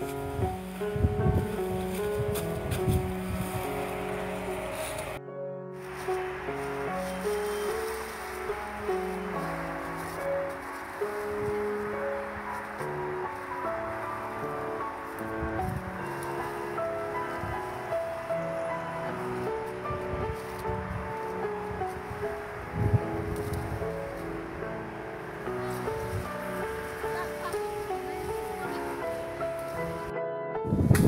Bye. you